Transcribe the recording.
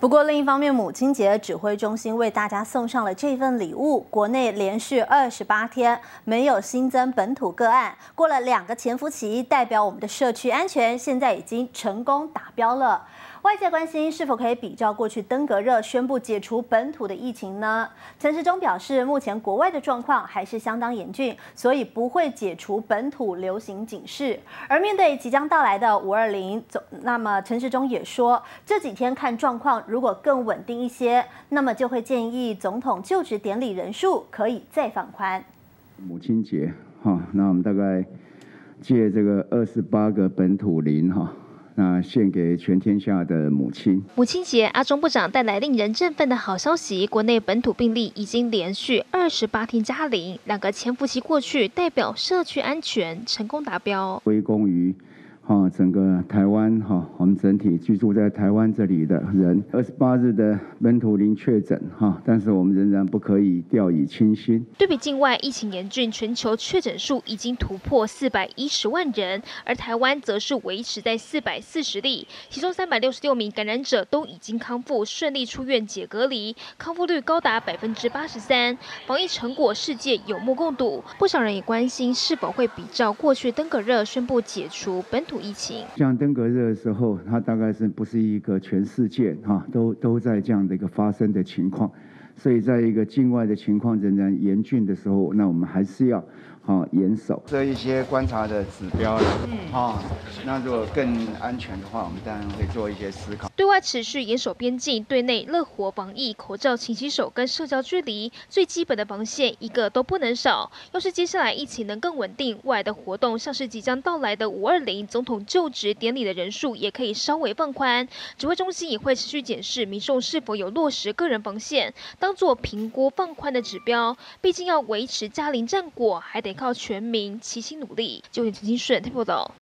不过另一方面，母亲节指挥中心为大家送上了这份礼物。国内连续二十八天没有新增本土个案，过了两个潜伏期，代表我们的社区安全现在已经成功达标了。外界关心是否可以比照过去登革热宣布解除本土的疫情呢？陈时中表示，目前国外的状况还是相当严峻，所以不会解除本土流行警示。而面对即将到来的五二零，那么陈时中也说，这几天看状况，如果更稳定一些，那么就会建议总统就职典礼人数可以再放宽。母亲节哈，那我们大概借这个二十八个本土零哈。那献给全天下的母亲。母亲节，阿中部长带来令人振奋的好消息，国内本土病例已经连续二十八天加零，两个潜伏期过去，代表社区安全成功达标。归功于。啊，整个台湾哈，我们整体居住在台湾这里的人，二十八日的本土零确诊哈，但是我们仍然不可以掉以轻心。对比境外疫情严峻，全球确诊数已经突破四百一十万人，而台湾则是维持在四百四十例，其中三百六十六名感染者都已经康复，顺利出院解隔离，康复率高达百分之八十三，防疫成果世界有目共睹。不少人也关心是否会比照过去登革热宣布解除本土。疫情。像登革热的时候，它大概是不是一个全世界哈都都在这样的一个发生的情况，所以在一个境外的情况仍然严峻的时候，那我们还是要。好，严守这一些观察的指标，嗯，啊，那如果更安全的话，我们当然会做一些思考。对外持续严守边境，对内乐活防疫，口罩、勤洗手跟社交距离，最基本的防线一个都不能少。要是接下来疫情能更稳定，外的活动，像是即将到来的五二零总统就职典礼的人数，也可以稍微放宽。指挥中心也会持续检视民众是否有落实个人防线，当当做评估放宽的指标。毕竟要维持嘉陵战果，还得。靠全民齐心努力，就请陈清顺听报道。